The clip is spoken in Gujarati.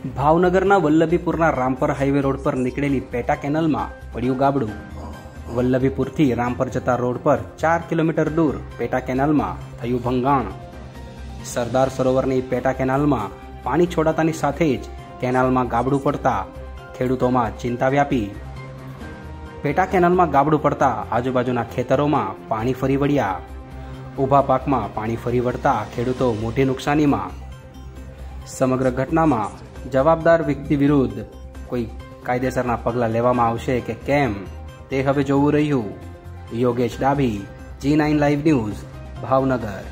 ભાવનગરના વલ્લભીપુરના રામપર હાઈવે રોડ પર નીકળેલી પેટા કેનલમાં પડ્યું ગાબડું. વલ્લભીપુરથી રામપર જતા રોડ પર ચાર કિલોમીટર દૂર પેટા કેનાલમાં થયું ભંગાણ. સરદાર સરોવરની પેટા કેનાલમાં પાણી છોડાતાની સાથે જ કેનાલમાં ગાબડું પડતા ખેડૂતોમાં ચિંતા વ્યાપી. પેટા કેનાલમાં ગાબડું પડતા આજુબાજુના ખેતરોમાં પાણી ફરી વળ્યા. ઊભા પાકમાં પાણી ફરી વળતા ખેડૂતો મોટી નુકસાનીમાં સમગ્ર ઘટનામાં જવાબદાર વ્યક્તિ વિરુદ્ધ કોઈ કાયદેસરના પગલાં લેવામાં આવશે કે કેમ તે હવે જોવું રહ્યું. Yogesh Dabhi, G nine live news, Bhavnagar.